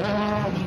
you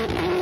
Mm-hmm.